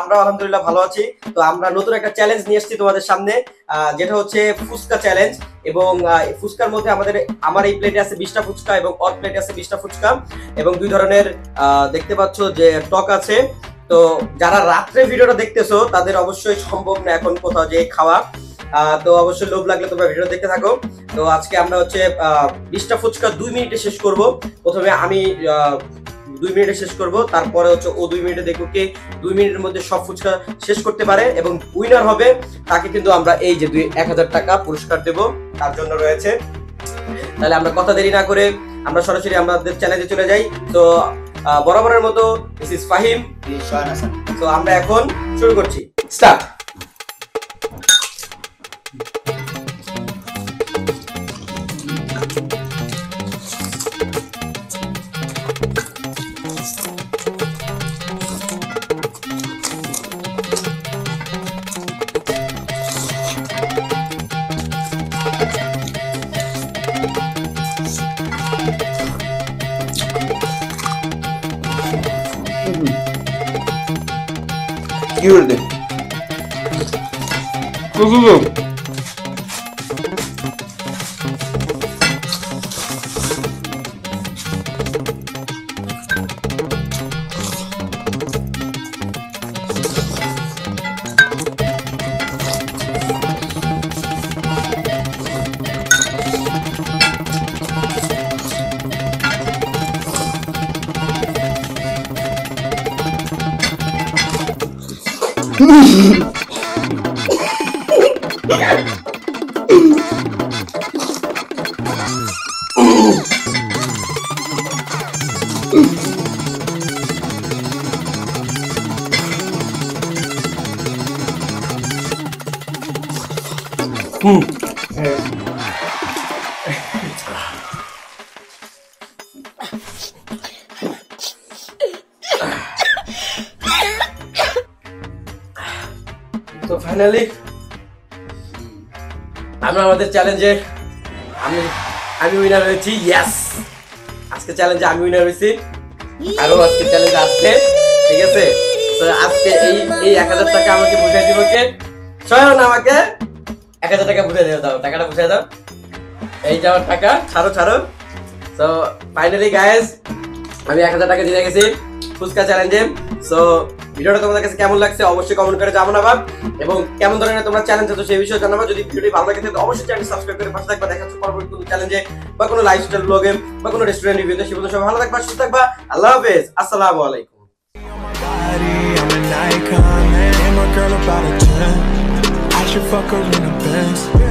আমরা আলহামদুলিল্লাহ ভালো আছি। তো আমরা নতুন একটা চ্যালেঞ্জ নিয়ে এসেছি তোমাদের সামনে যেটা হচ্ছে ফুচকা চ্যালেঞ্জ এবং ফুচকার মধ্যে আমাদের, আমার এই আছে ফুচকা এবং আছে ফুচকা এবং দুই ধরনের দেখতে পাচ্ছ যে টক আছে। তো যারা রাত্রে ভিডিওটা দেখতেছো, তাদের অবশ্যই সম্ভব না এখন কোথাও যে খাওয়া। তো অবশ্যই লোভ লাগলে তোমরা ভিডিও দেখতে থাকো। তো আজকে আমরা হচ্ছে বিশটা ফুচকা দুই মিনিটে শেষ করব। প্রথমে আমি দুই মিনিটে শেষ করব। তারপরে হচ্ছে ও দুই মিনিটে দেখব কে দুই মিনিটের মধ্যে সব ফুচকা শেষ করতে পারে এবং উইনার হবে তাকে কিন্তু আমরা এই যে দুই এক হাজার টাকা পুরস্কার দেব তার জন্য রয়েছে। তাহলে আমরা কথা দেরি না করে আমরা সরাসরি আমাদের চ্যানেলে চলে যাই। তো বরাবরের মতো দিস ইজ ফাহিম। তো আমরা এখন শুরু করছি। স্টার্ট কি করে দে তো ফাইনালি আমরা আমাদের চ্যালেঞ্জে আমি আমি উইনার হয়েছি ইয়েস আজকে চ্যালেঞ্জে আমি উইনার হয়েছি। আরও আজকে চ্যালেঞ্জ আসছে ঠিক আছে? তো আজকে এই এই এক হাজার টাকা আমাকে বুঝাই দিব কে? স্বয়ং আমাকে এক হাজার টাকা বুঝাই দিয়ে দাও, টাকাটা বুঝাই দাও। এই যে আমার টাকা, ছাড়ো ছাড়ো। তো ফাইনালি গায়েস আমি এক হাজার টাকা জিতে গেছি, ফুচকা চ্যালেঞ্জে সো ভিডিওটা তোমাদের কাছে কেমন লাগছে অবশ্যই কমেন্ট করে জানাবা এবং কেমন ধরনের তোমরা চ্যালেঞ্জ আছে সেই বিষয়ে জানাবা। যদি ভিডিওটি ভালো লাগে তাহলে অবশ্যই চ্যানেল সাবস্ক্রাইব করে পাশে থাকবা। দেখা পরবর্তী কোনো চ্যালেঞ্জে বা কোনো লাইফস্টাইল ব্লগে বা কোনো রেস্টুরেন্ট রিভিউতে সে পর্যন্ত সবাই ভালো থাকবা সুস্থ থাকবা। আল্লাহ হাফেজ। আসসালামু আলাইকুম। Body, I'm and my girl about a 10. I should fuck her in a Benz.